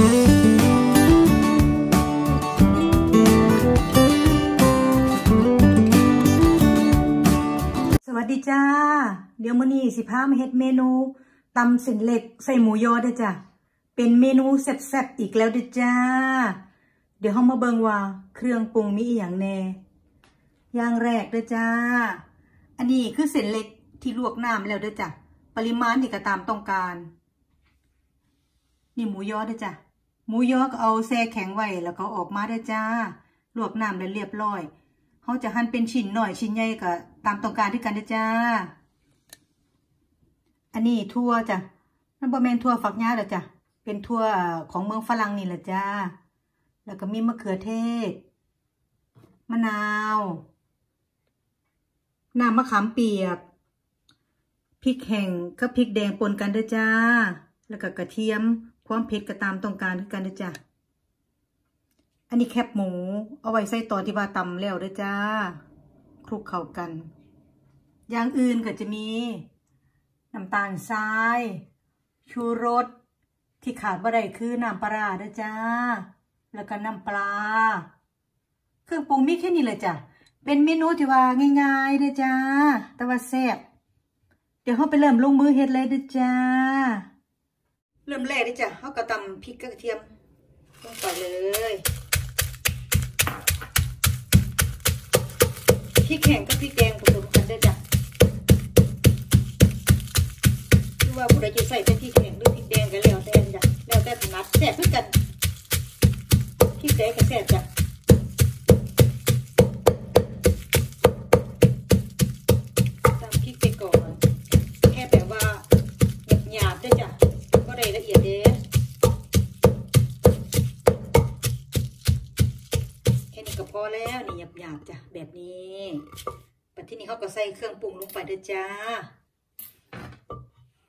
สวัสดีจ้า เดี๋ยวมื้อนี้สิพามาเฮ็ดเมนูตำเส้นเหล็กใส่หมูยอเด้อจ้ะเป็นเมนูแซ่บๆอีกแล้วเด้อจ้า เดี๋ยวเฮามาเบิ่งว่าเครื่องปรุงมีอีหยังแน่อย่างแรกเด้อจ้า อันนี้คือเส้นเล็กที่ลวกน้ำแล้วเด้อจ้ะปริมาณนี่ก็ตามต้องการ นี่หมูยอเด้อจ้ะ หมูยอก็เอาแช่แข็งไว้แล้วก็ออกมาเด้จ้า ลวกน้ำแล้วเรียบร้อยเขาจะหั่นเป็นชิ้นหน่อยชิ้นใหญ่ก็ตามต้องการที่กันเด้จ้า อันนี้ทั่วจ้ะมันบ่แมนทั่วฝักยาเด้อจ้ะ เป็นทั่วของเมืองฝรั่งนี่แหละจ้า แล้วก็มีมะเขือเทศ มะนาว น้ำมะขามเปียก พริกแห้งกับพริกแดงปนกันเด้อจ้า แล้วก็กระเทียม ความเผ็ดก็ตามต้องการคือกันเด้อจ้าอันนี้แคบหมู เอาไว้ใส่ตอนที่ว่าตำแล้วเด้อจ้า คลุกเข้ากัน อย่างอื่นก็จะมี น้ำตาลทราย ชูรส ที่ขาดบ่ได้คือน้ำปลาร้าเด้อจ้า แล้วก็น้ำปลา เครื่องปรุงมีแค่นี้เลยจ้ะ เป็นเมนูที่ว่าง่ายๆด้อจ้า แต่ว่าแซ่บ เดี๋ยวเราไปเริ่มลงมือเฮ็ดเลยด้อจ้า เริ่มแรกดิจ้ะเขาก็ตำพริกกระเทียมลงไปเลยพริกแห้งกับพริกแดงผสมกันเด้จ้ะคือว่าผู้ใดจะใส่เป็นพริกแห้งหรือพริกแดงก็แล้วแต่จ้ะแล้วแต่ถนัดแซ่บคือกันพริกแดงก็แซ่บจ้ะาบจ้ะแบบนี้ปัจจุบันเขาก็ใส่เครื่องปรุงลงไปเด้วยจ้า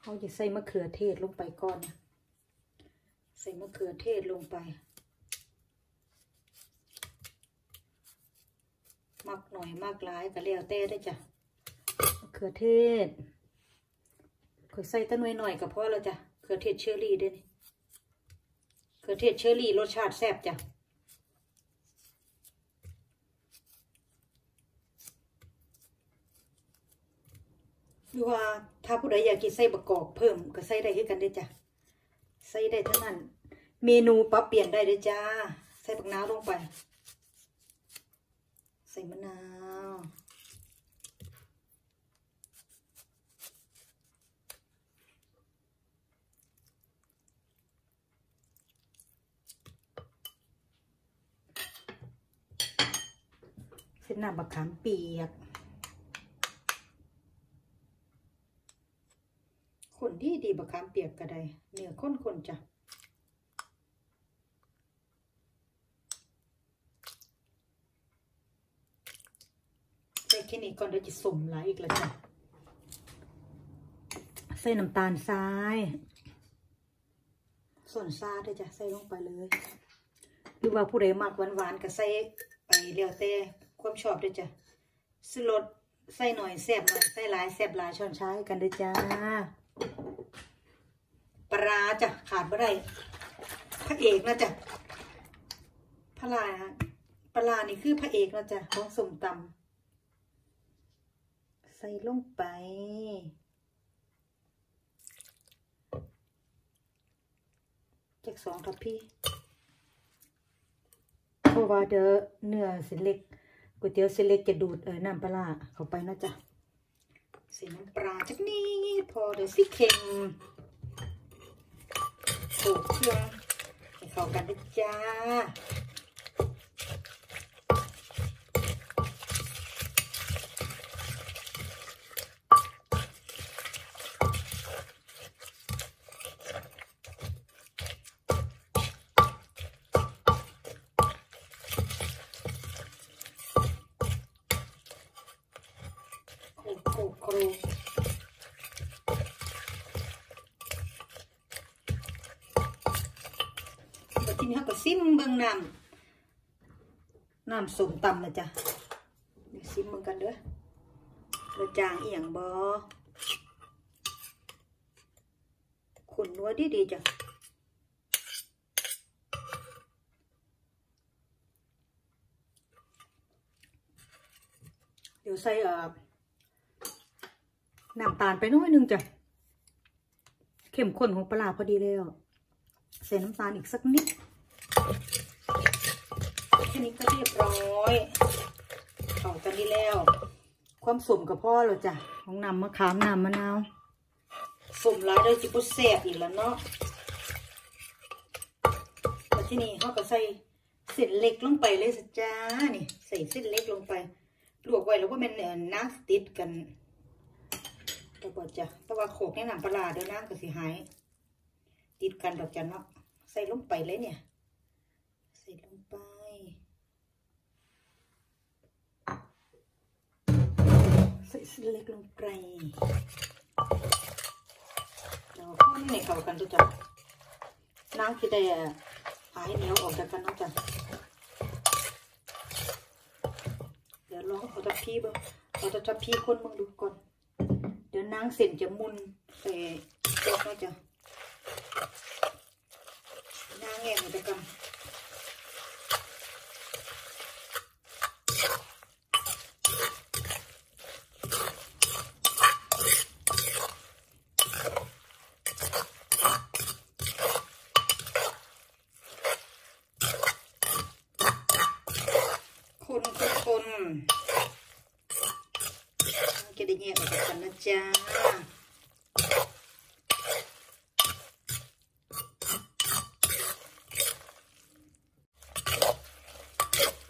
เขาจะใส่มะเขือเทศลงไปก่อน ใส่มะเขือเทศลงไปมักหน่อยมากหลายก็แล้วแต่ได้จ้ะมะเขือเทศข่อยใส่ตั้งหน่อยหน่อยก็พอแล้วจ้ะเขือเทศเชอรี่ด้วยนี่เขือเทศเชอรี่รสชาติแซ่บจ้ะ หรือว่าถ้าผู้ใดอยากกินไส้ประกอบเพิ่มก็ใส่ได้ให้กันได้จ้ะใส่ได้ทั้งนั้น เมนูปรับเปลี่ยนได้เลยจ้าใส่ผักน้าวลงไป ใส่มะนาวเส้นหน้ำบักขามเปียก คนที่ดีบักขาม เปียกก็ได้เนื้อข้นคนจ้ะใส่แค่นี้ก่อนเดี๋ยวจะสมหลายอีกแล้วจ้ะใส่น้ำตาลทราย ส่วนซาด้วยจ้ะใส่ลงไปเลยหรือว่าผู้ใดมักหวานๆก็ใส่ไปเรียวแต่ความชอบด้วยจ้ะสลดใส่หน่อยแซ่บหน่อยใส่หลายแซ่บหลายช้อนใช้กันด้วยจ้า ปลาจ้ะขาดไม่ได้พระเอกนะจ้ะพระลาปลานี่คือพระเอกนะจ้ะของสมตำใส่ลงไปจากสองทัพพี่เพราะว่าเดี๋ยวเนื้อเส้นเล็กก๋วยเตี๋ยวเส้นเล็กจะดูดเออน้ำปลาเข้าไปนะจ๊ะใส่น้ำปลาจักนี้พอเดี๋ยวสิเค็ม โขลกเครื่องให้เข้ากันนะจ้า นี้เขาก็ซิมเบิ่งน้ำน้ำสมตำนะจ๊ะเดี๋ยวซิมเบิ่งกันเด้อระจางเอียงบอขุนนัวดีดีจ้ะเดี๋ยวใส่น้ำตาลไปน้อยนึงจ้ะเข้มข้นของปลาพอดีแล้วใส่น้ำตาลอีกสักนิด แค่นี้ก็เรียบร้อยเข้ากนดีแล้ว ความสมกับพ่อเราจ้ะของน้ำมะขามนำมะนาวสมร้ายด้วยจิบุแสบอีกแล้วเนาะแล้วที่นี่เขาก็ใส่เส้นเล็กลงไปเลยสิจ้านี่ ใส่เส้นเล็กลงไปลวกไว้แล้วก็เป็นน้ำติดกันแต่บอจ้ะแต่ว่าโขกในน้ำปลาเดี๋ยวน้ำก็สิหาย ติดกันดอกจันเนาะใส่ลงไปเลยเนี่ย ใส่ลงไป ใส่เส้นเล็กลงไปแล้วก็ให้เข้ากันตัวจ้ะน้ำคิดได้อะหายเหนียวออกจากกันเนาะจ้ะเดี๋ยวลองเอาตะพีบ้างเอาตะพีคนมึงดูก่อน เดี๋ยวนางเส้นจะมุนใส่เจ้าก็จะนางแง่มันจะกันคนคนคน จะได้แยกออกจากกันนะจ๊ะ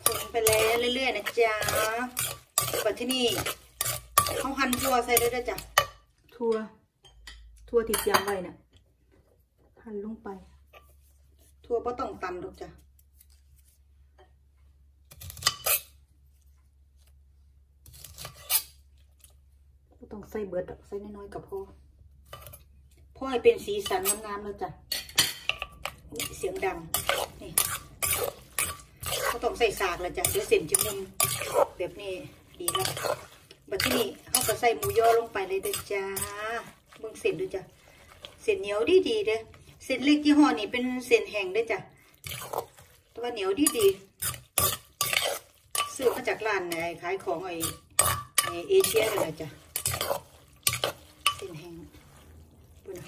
คนไปแล้วเรื่อยๆนะจ๊ะปัจที่นี่เขาหั่นทั่วใส่ได้ด้วยจ้ะทั่วทั่วที่เตรียมไว้น่ะหั่นลงไป ทั่วก็ต้องตำหรอกจ้ะ ก็ต้องใส่เบิร์ดใส่น้อยๆกับพ่อพ่อให้เป็นสีสันงามๆแล้วจ้ะเสียงดังนี่ก็ต้องใส่สากแล้วจ้ะเดี๋ยวเส้นจะมุนแบบนี้ดีแล้วบัดที่นี่เขาก็ใส่หมูยอลงไปเลยเด้อจ้าเบิ่งเส้นดูจ้ะเส้นเหนียวดีดีๆเด้อเส้นเล็กยี่ห้อนี่เป็นเส้นแห้งเด้อจ้ะแต่ว่าเหนียวดีดีๆซื้อมาจากร้านไหนขายของไอ้ไอเอเชียเลยจ้ะ เส้นแห้งปุ่นะ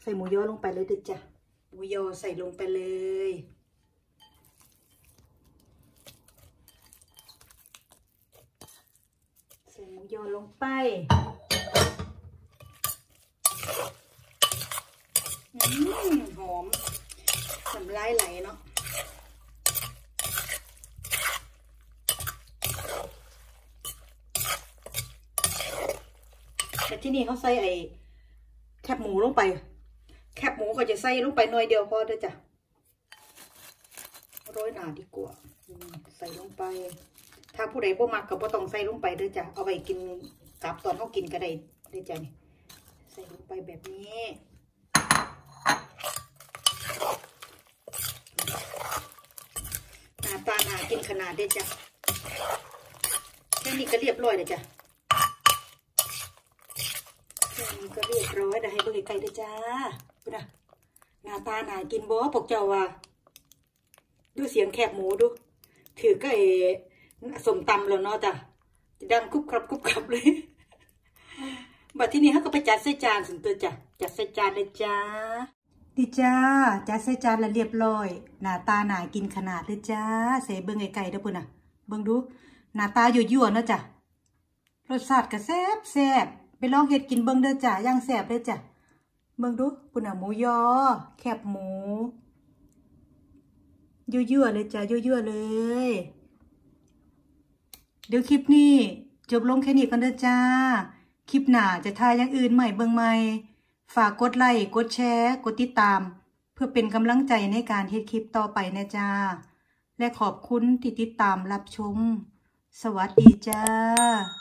ใส่หมูยอลงไปเลยเด็ดจ้ะหมูยอใส่ลงไปเลยใส่หมูยอลงไปอืมหอมน้ำลายไหลเนาะ แต่ที่นี่เขาใส่ไอ้แคบหมูลงไป แคบหมูก็จะใส่ลงไปหน่อยเดียวพอเด้อจ้ะโรยหนาดีกว่าใส่ลงไป ถ้าผู้ใดบ่มักก็บ่ต้องใส่ลงไปเด้อจ้ะเอาไปกินกับตอนเขากินก็ได้เด้อจ้ะนี่ใส่ลงไปแบบนี้หน้าตาหนากินขนาดเด้อจ้ะแค่นี้ก็เรียบร้อยเลยจ้ะ นี้ก็เรียบร้อยเดี๋ยวให้เบิ่งไกลๆด้วยจ้าดูนะหน้าตาหนากินบ่พวกเจ้าว่าดูเสียงแคบหมูดู ถือก็เอสมตำแล้วเนาะจ้ะจะดังกรุบกรับกรุบกรับเลยบัดที่นี้เขาก็ไปจัดใส่จานสินตัวจ้ะจัดใส่จานเลยจ้าดีจ้าจัดใส่จานแล้วเรียบร้อยหน้าตาหนากินขนาดเลยจ้าใส่เบิ่งไกลๆด้อพุ่นน่ะเบิ่งดูหน้าตาหยั่วๆเนาะจ้ะรสชาติก็แซ่บแซ่บ ไปลองเห็ดกินเบิ่งเด้อจ้ะย่างแซ่บเด้อจ้ะเบิ่งดูปุ่นหมูยอ แคบหมูยั่วๆเลยจ้ะยั่วๆเลย เดี๋ยวคลิปนี้จบลงแค่นี้กันเด้อจ้า คลิปหน้าจะทายอย่างอื่นใหม่เบิ่งใหม่ ฝากกดไลค์กดแชร์ กดติดตาม เพื่อเป็นกำลังใจในการเฮ็ดคลิปต่อไปนะจ้า และขอบคุณที่ติดตามรับชม สวัสดีจ้า